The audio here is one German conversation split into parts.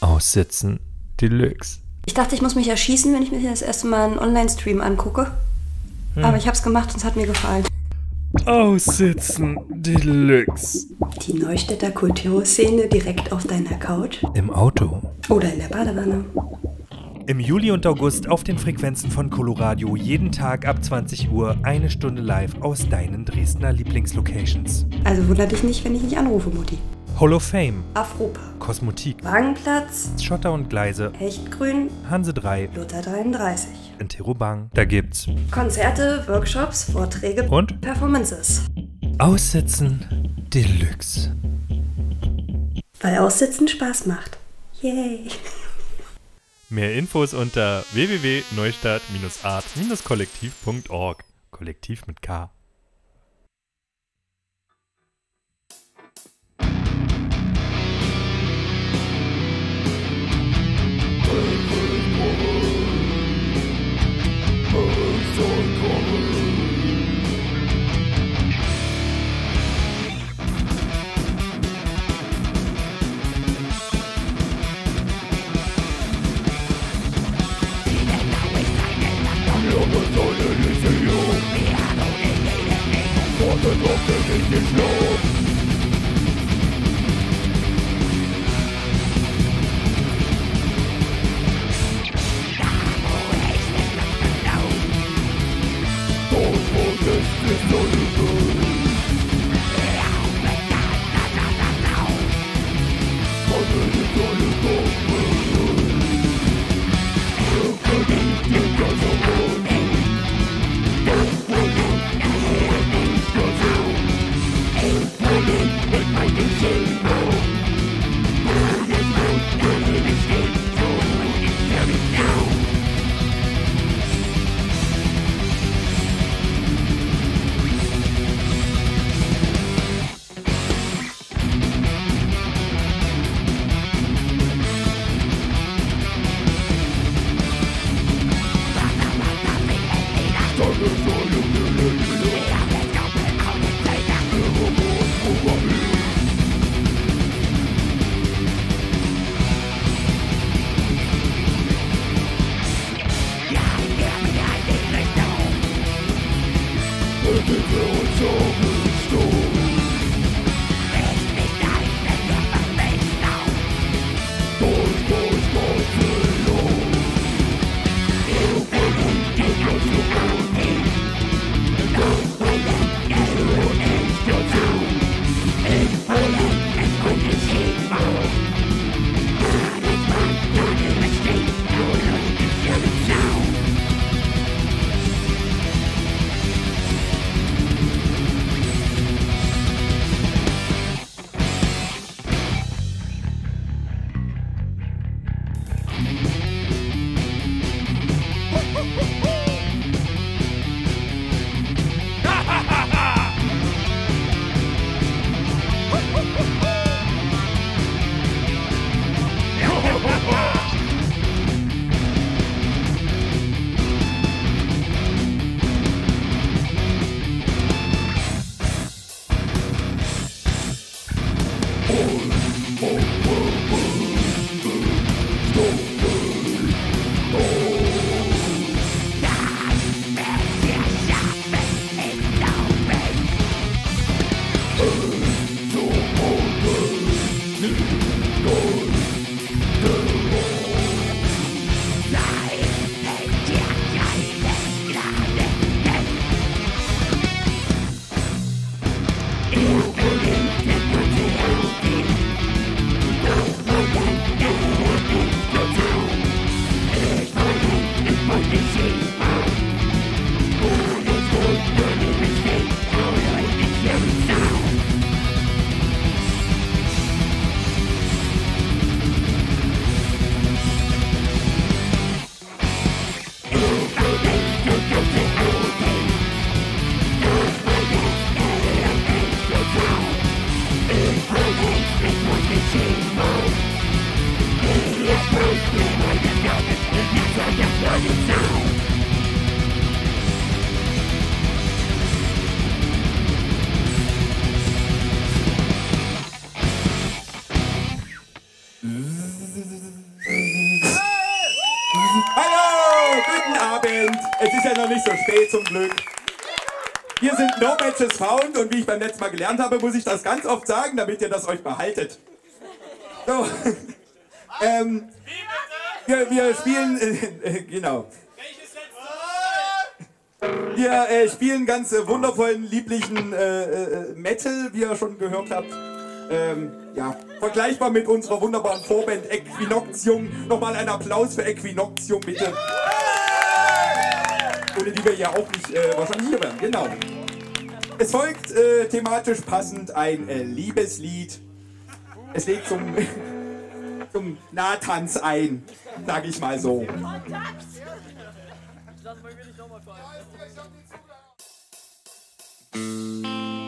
Aussitzen Deluxe. Ich dachte, ich muss mich erschießen, wenn ich mir das erste Mal einen Online-Stream angucke. Aber ich habe es gemacht und es hat mir gefallen. Aussitzen Deluxe. Die Neustädter Kulturszene direkt auf deiner Couch Im Auto. oder in der Badewanne. Im Juli und August auf den Frequenzen von Coloradio jeden Tag ab 20 Uhr eine Stunde live aus deinen Dresdner Lieblingslocations. Also wundert dich nicht, wenn ich nicht anrufe, Mutti. Hall of Fame, Afropa, Kosmotik, Wagenplatz, Schotter und Gleise, Echtgrün, Hanse 3, Luther 33. Interrobang. Da gibt's Konzerte, Workshops, Vorträge Und? Performances. Aussitzen Deluxe. Weil Aussitzen Spaß macht. Yay. Mehr Infos unter www.neustadt-art-kollektiv.org. Kollektiv mit K. The enough, they didn't know Matches Found und wie ich beim letzten Mal gelernt habe, muss ich das ganz oft sagen, damit ihr das euch behaltet. So. ähm, wir, wir spielen, äh, genau. Wir äh, spielen ganz äh, wundervollen, lieblichen äh, äh, Metal, wie ihr schon gehört habt. Ähm, ja, vergleichbar mit unserer wunderbaren Vorband Equinoxium. Nochmal einen Applaus für Equinoxium, bitte. Ohne die wir ja auch nicht äh, wahrscheinlich hier wären. Genau. Es folgt äh, thematisch passend ein äh, Liebeslied. Es legt zum, zum Nahtanz ein, sag ich mal so. Ich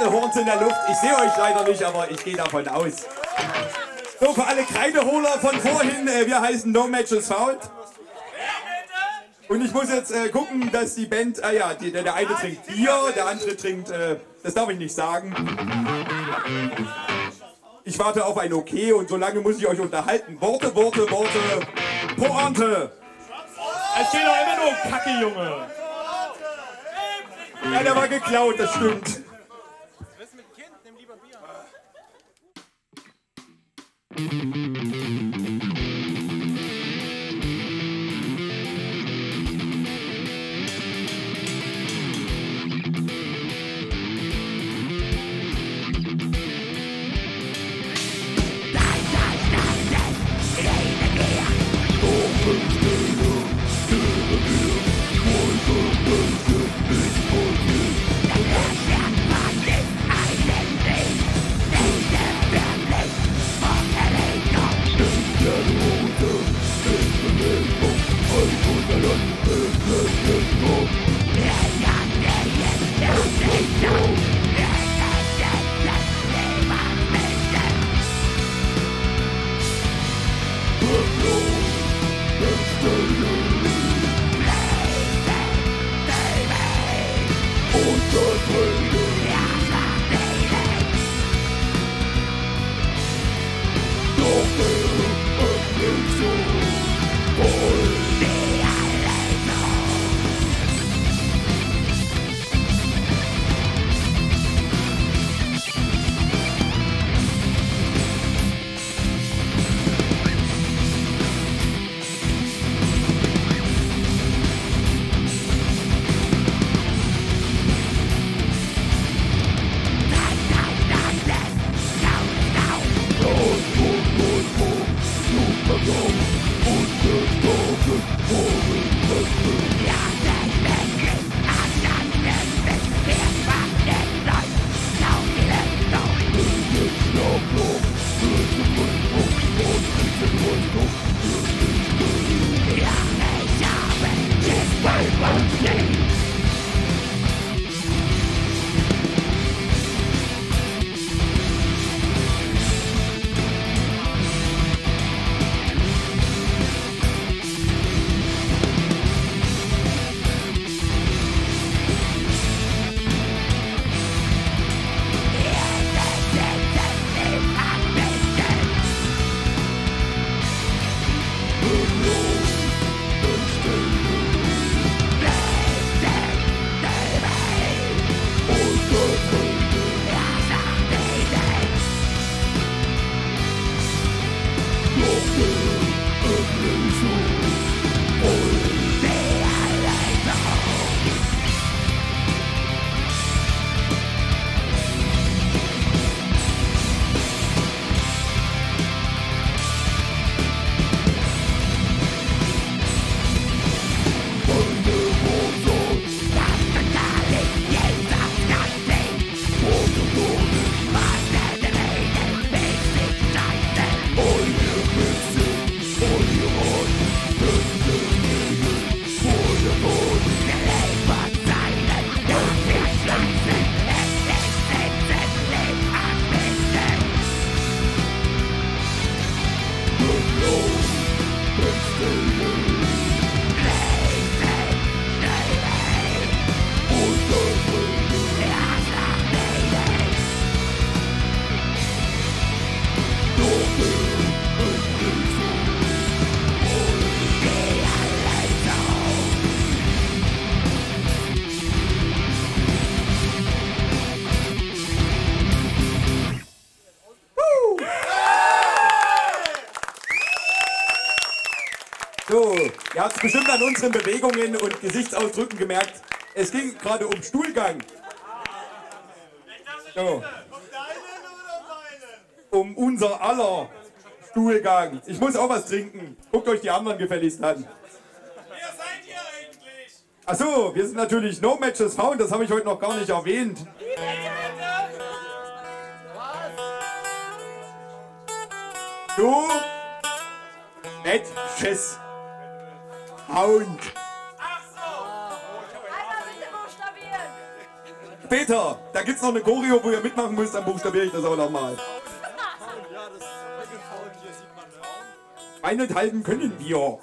Metal-Horns in der Luft. Ich sehe euch leider nicht, aber ich gehe davon aus. So, für alle Kreideholer von vorhin, äh, wir heißen No Matches Found. Und ich muss jetzt äh, gucken, dass die Band, ah ja, die, der, eine trinkt Bier, der andere trinkt, äh, das darf ich nicht sagen. Ich warte auf ein Okay und solange muss ich euch unterhalten. Worte, Worte, Worte, Pointe. Es geht doch immer nur Kacke, Junge. Ja, der war geklaut, das stimmt. So, bestimmt an unseren Bewegungen und Gesichtsausdrücken gemerkt. Es ging gerade um Stuhlgang. So. Um unser aller Stuhlgang. Ich muss auch was trinken. Guckt euch die anderen gefälligst an. Wer seid ihr eigentlich? Achso, wir sind natürlich No Matches Found, das habe ich heute noch gar nicht erwähnt. Du Matches Found. Ach so. Peter, da gibt's noch eine Choreo, wo ihr mitmachen müsst, dann buchstabiere ich das auch nochmal. Eineinhalben können wir.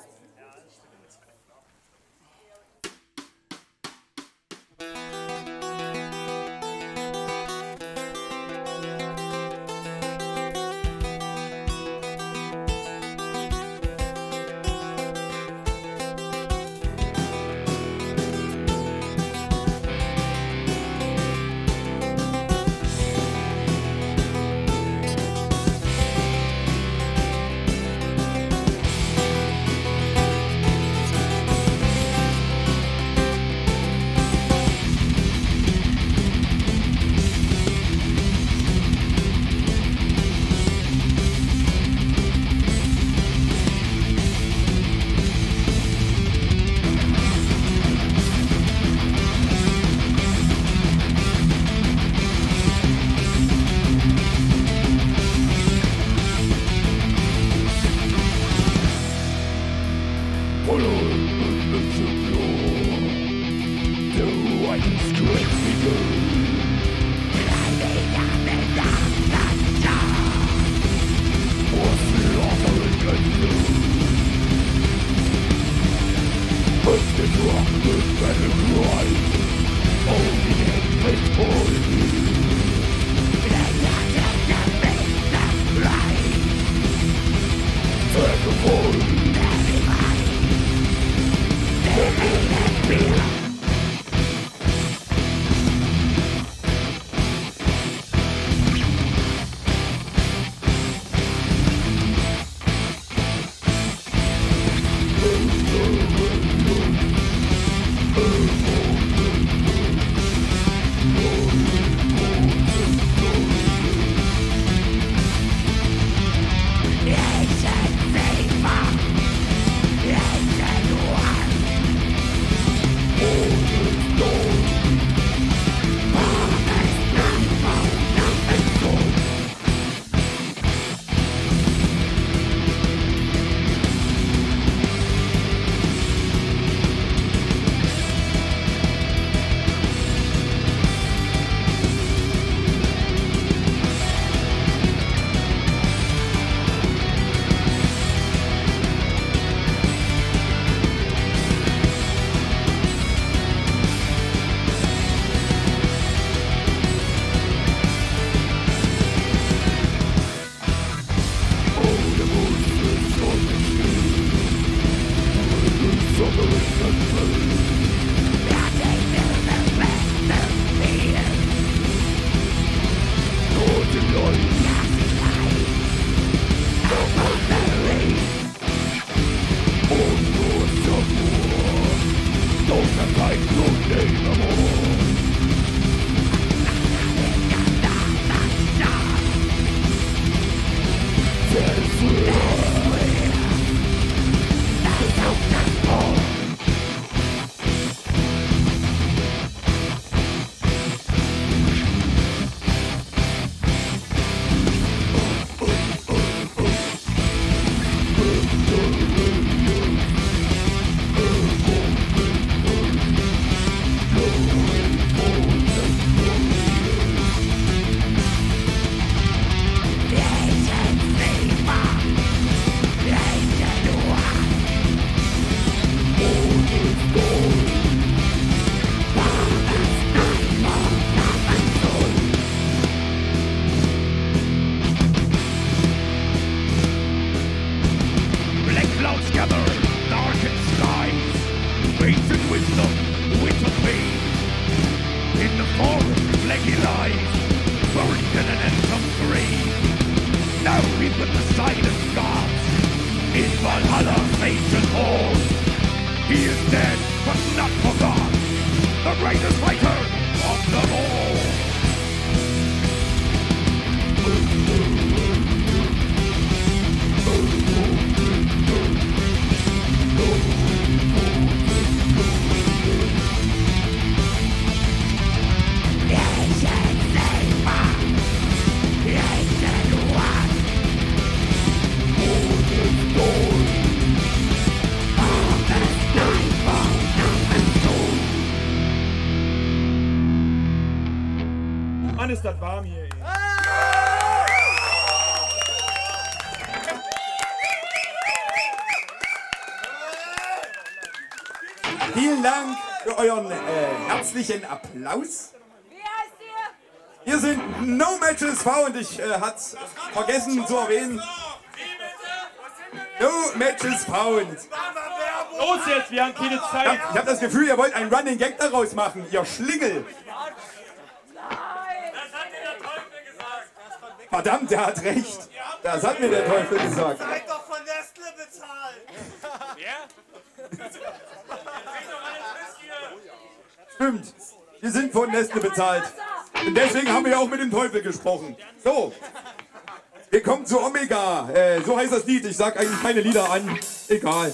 Herzlichen Applaus. Wie heißt ihr? Hier sind No Matches V und ich äh, hat's vergessen zu erwähnen. No Matches Found. Los jetzt, wir haben keine Zeit. hab, ich hab das Gefühl, ihr wollt einen Running Gag daraus machen, ihr Schlingel. Verdammt, der hat recht. Das hat mir der Teufel gesagt. Seid doch von Nestle bezahlt. Stimmt. Wir sind von Nestle bezahlt. Und deswegen haben wir auch mit dem Teufel gesprochen. So. Wir kommen zu Omega. Äh, so heißt das Lied. Ich sag eigentlich keine Lieder an. Egal.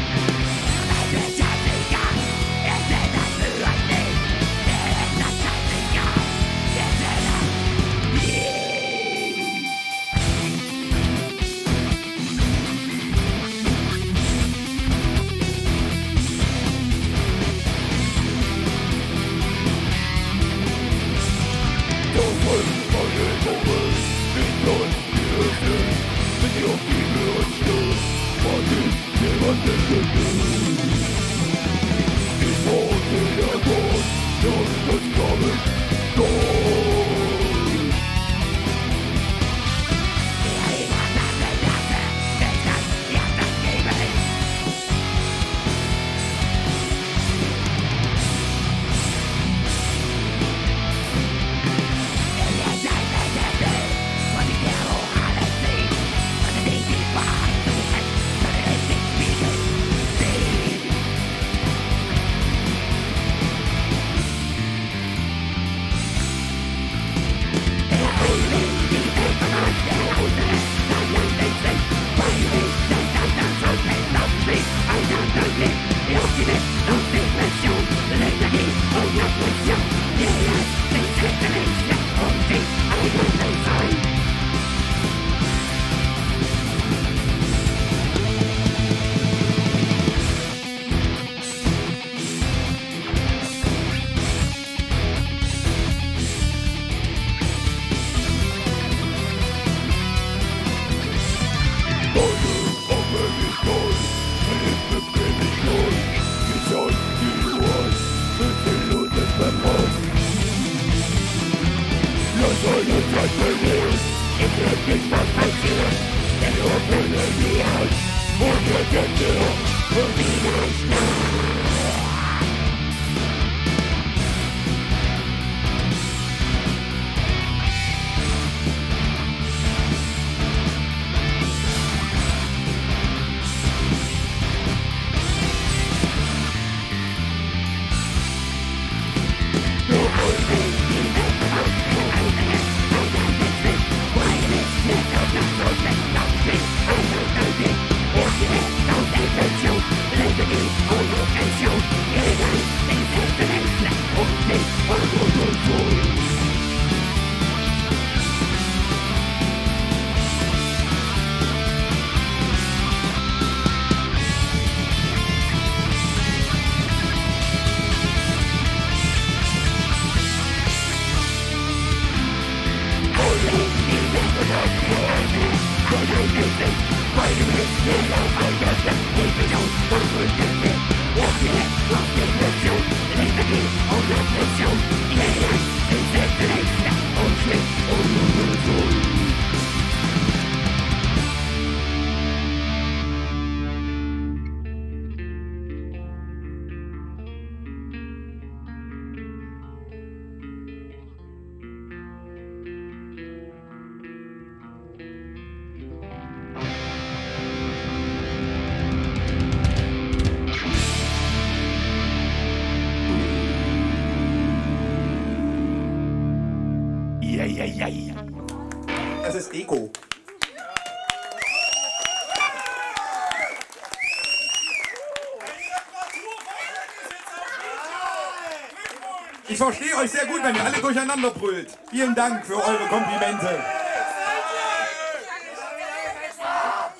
verstehe euch sehr gut, wenn ihr alle durcheinander brüllt. Vielen Dank für eure Komplimente.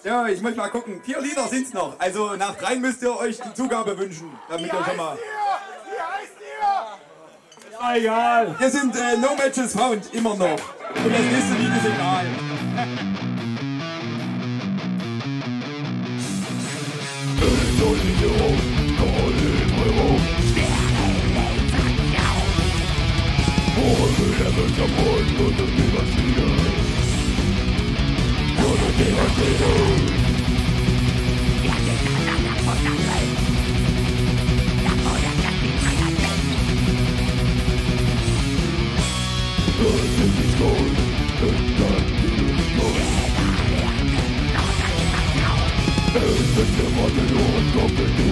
Ja, ich möchte mal gucken. Vier Lieder sind es noch. Also nach drei müsst ihr euch die Zugabe wünschen, damit ihr schon mal. Ah, egal. Wir sind äh, No Matches Found, immer noch. Und das nächste Lied ist egal. Union, never support for the Devastators For the Devastators Earth is destroyed, and time is destroyed Earth is never the Lord of the Dead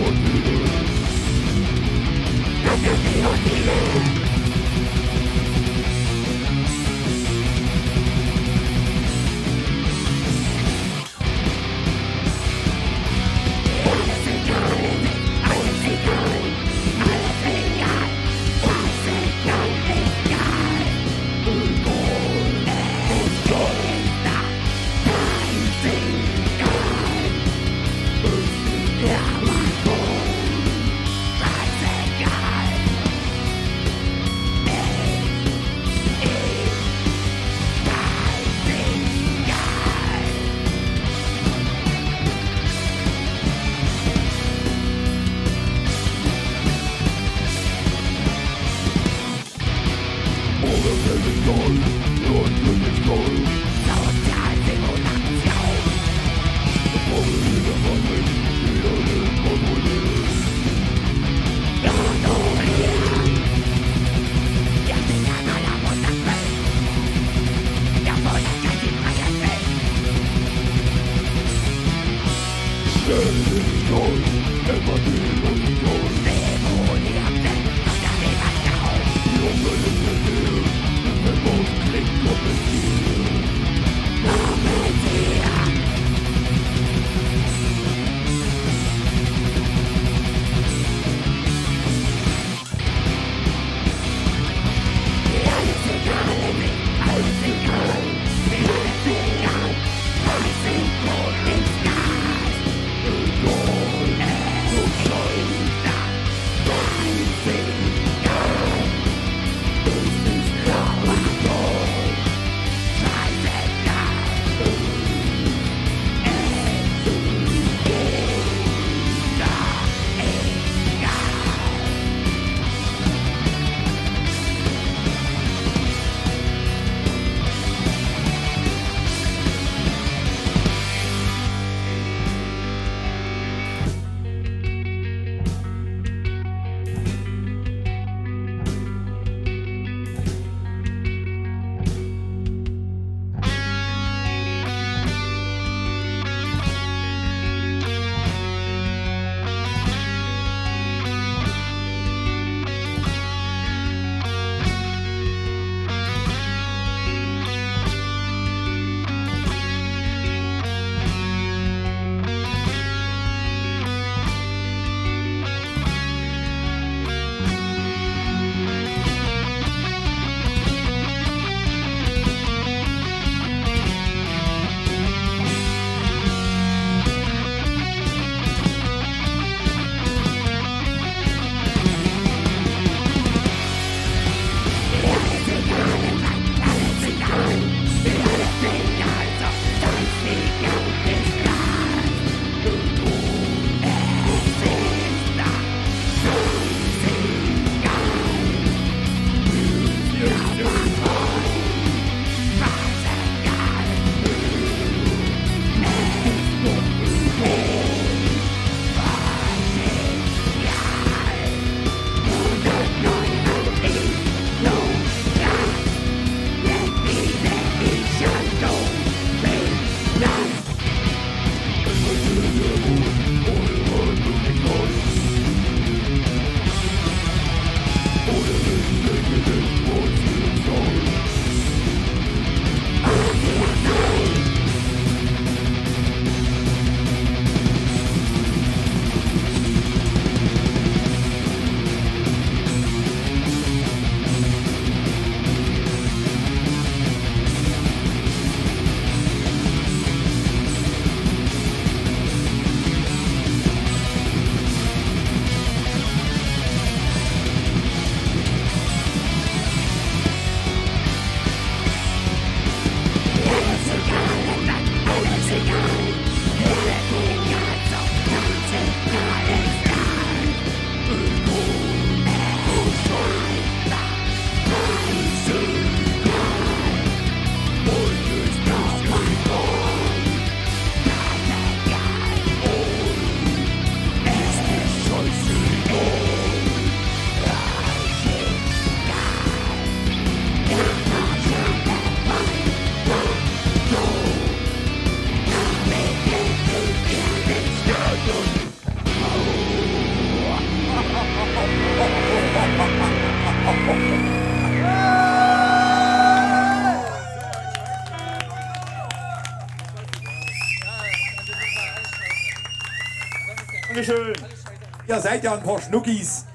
seid ja ein paar Schnuckis.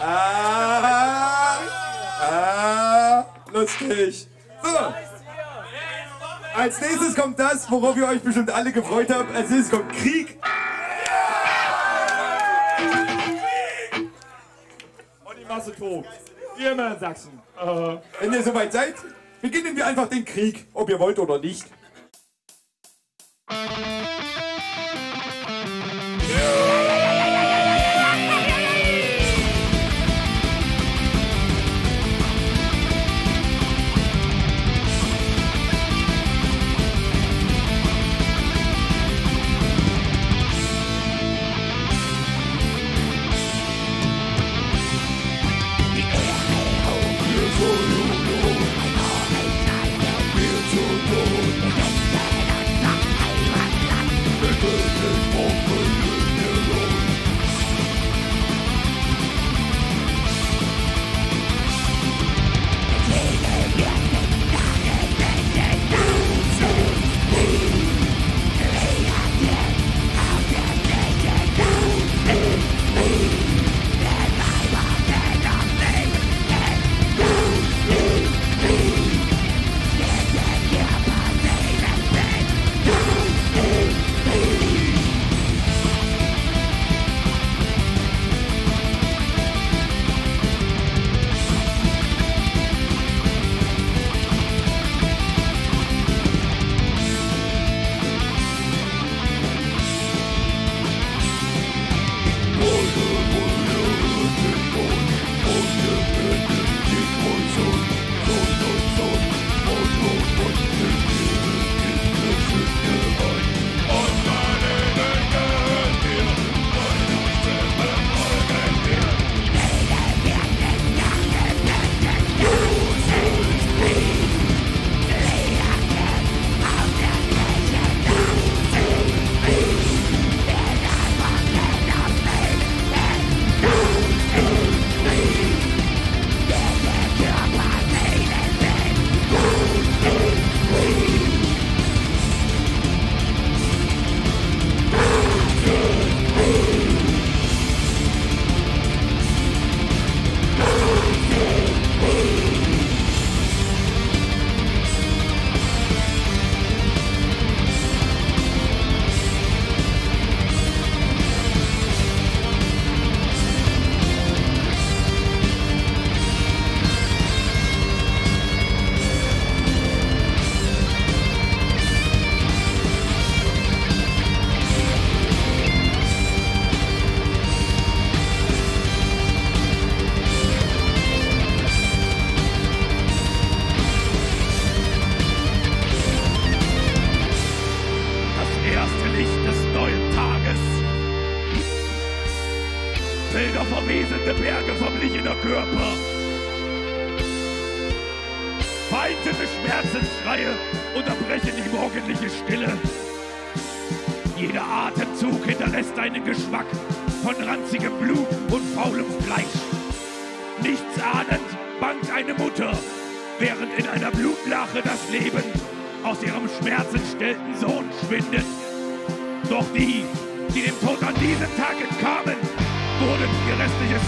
Ah, ah, lustig. So. Als nächstes kommt das, worauf ihr euch bestimmt alle gefreut habt. Als nächstes kommt Krieg. Und die Masse tobt. Wie immer in Sachsen. Äh, Wenn ihr soweit seid, beginnen wir einfach den Krieg, ob ihr wollt oder nicht.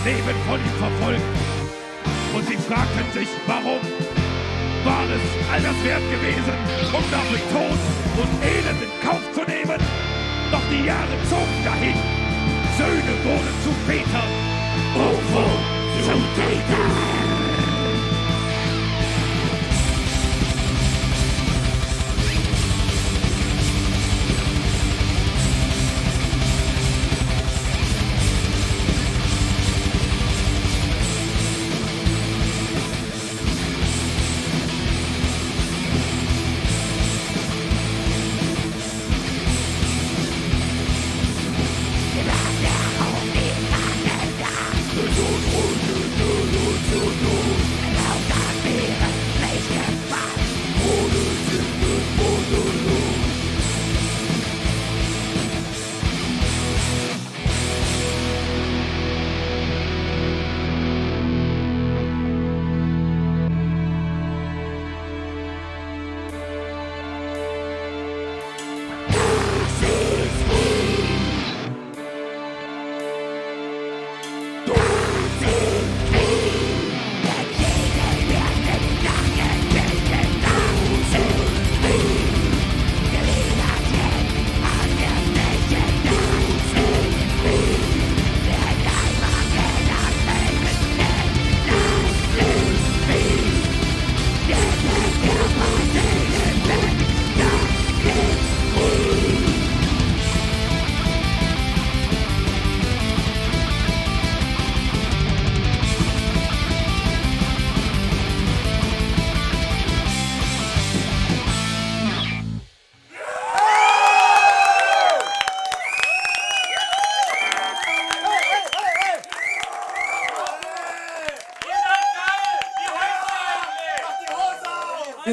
Leben von ihm verfolgt. Und sie fragten sich, warum? War es all das wert gewesen, um dafür Tod und Elend in Kauf zu nehmen? Doch die Jahre zogen dahin. Söhne wurden zu Vätern. Opfer zu Tätern.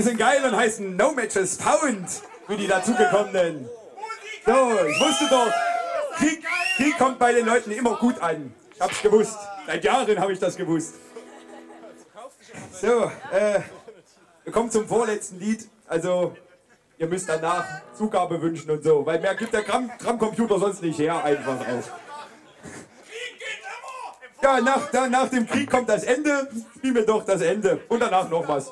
Die sind geil und heißen No Matches Found für die dazugekommenen. So, ich wusste doch, Krieg, Krieg kommt bei den Leuten immer gut an. Ich hab's gewusst. Seit Jahren habe ich das gewusst. So, äh, wir kommen zum vorletzten Lied. Also, ihr müsst danach Zugabe wünschen und so, weil mehr gibt der Gramm-Computer sonst nicht her, einfach auf. Ja, nach, nach dem Krieg kommt das Ende. Spiel mir doch das Ende. Und danach noch was.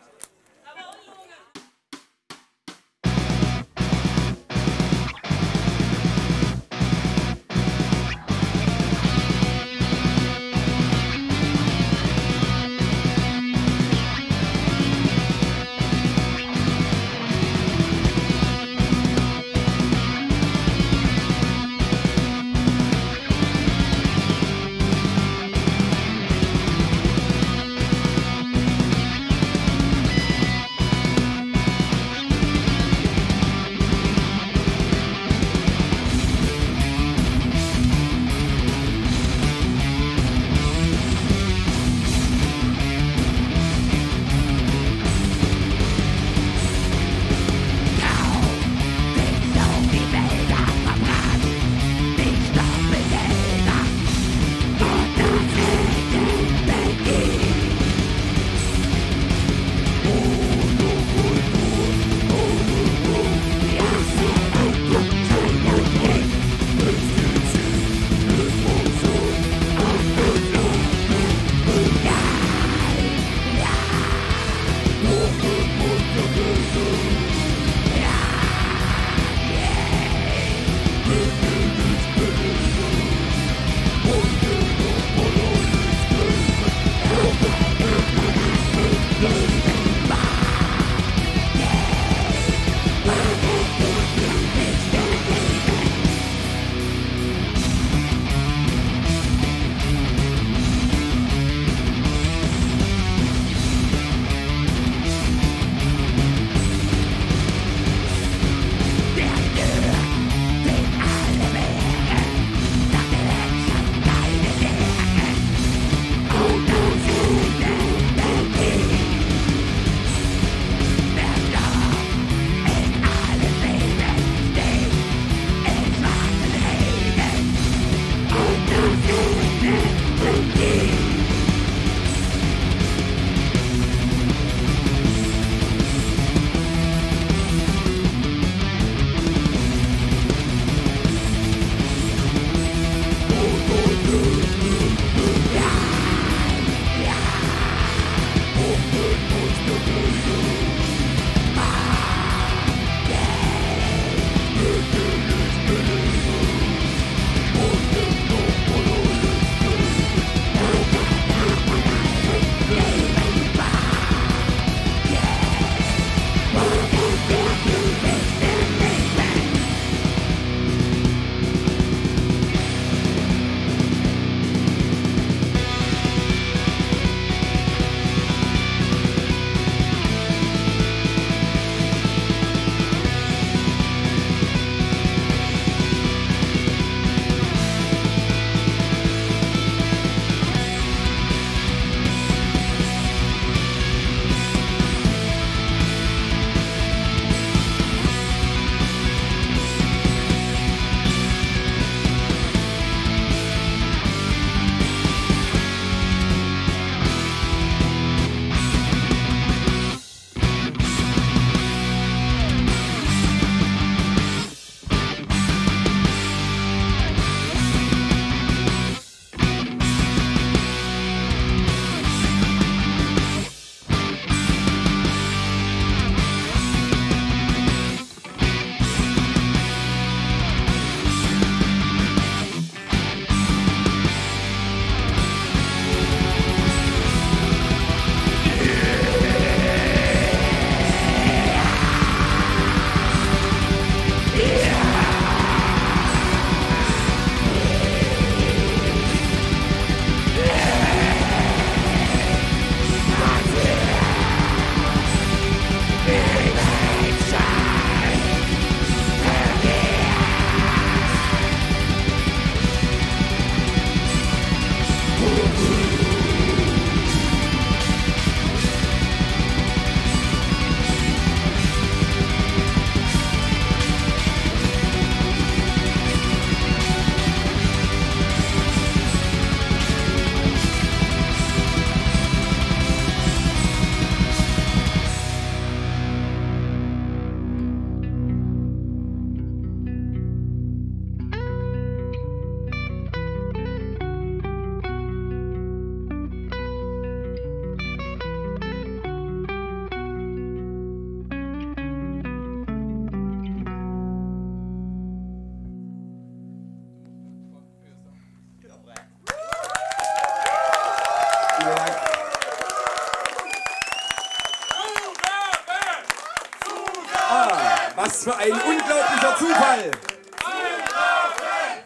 Was für ein unglaublicher Zufall!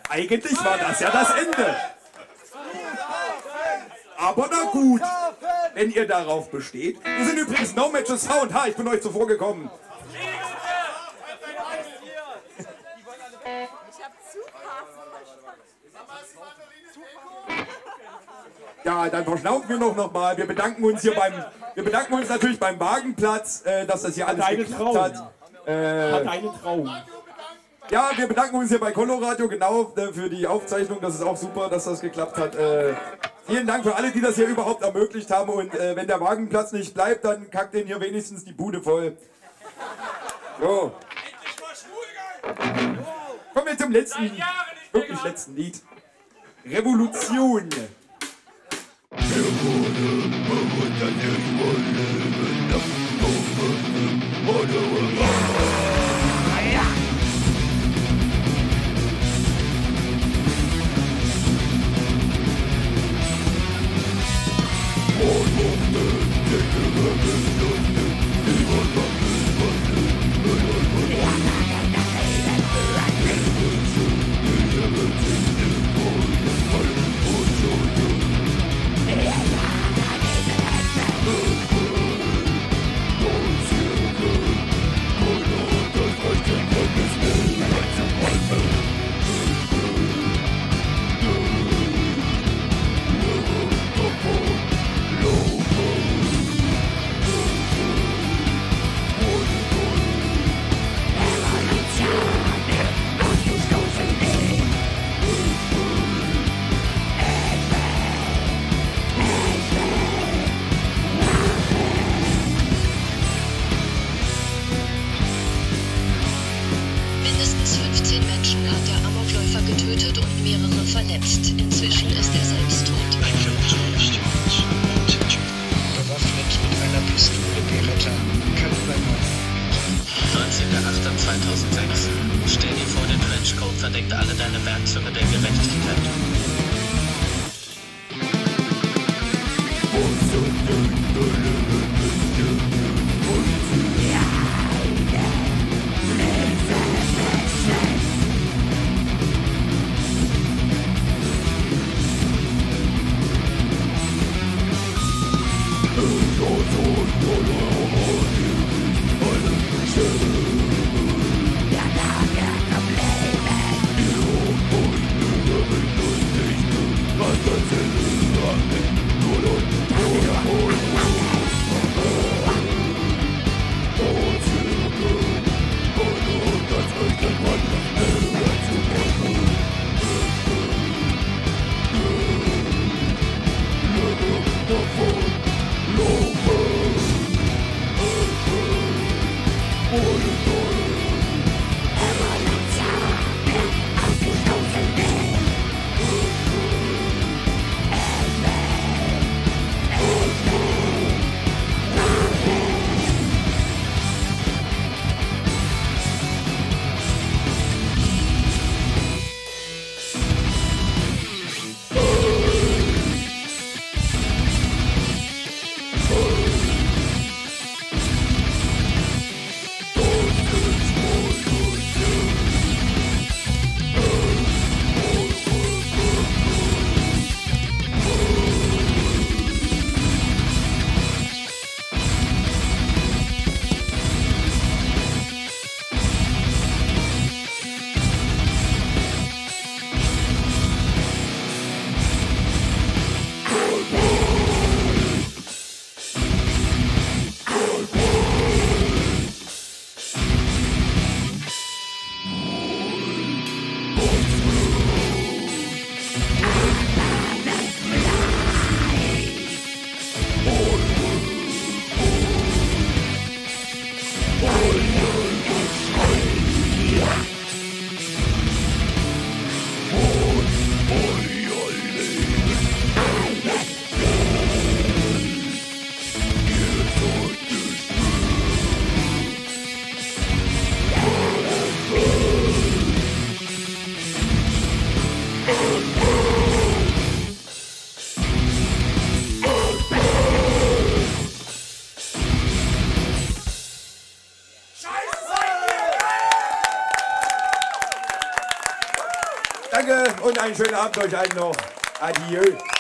Eigentlich war das ja das Ende. Aber na gut, wenn ihr darauf besteht. Wir sind übrigens No Matches Found. Ha, ich bin euch zuvor gekommen. Ja, dann verschnaufen wir noch, noch mal. Wir bedanken uns hier beim, wir bedanken uns natürlich beim Wagenplatz, äh, dass das hier alles geklappt hat. Äh, Hat einen Traum. ja, wir bedanken uns hier bei Coloradio genau äh, für die Aufzeichnung. Das ist auch super, dass das geklappt hat. Äh, vielen Dank für alle, die das hier überhaupt ermöglicht haben. Und äh, wenn der Wagenplatz nicht bleibt, dann kackt den hier wenigstens die Bude voll. So. Kommen wir zum letzten, wirklich letzten Lied. Revolution. I will love. Schönen Abend euch allen noch. Adieu.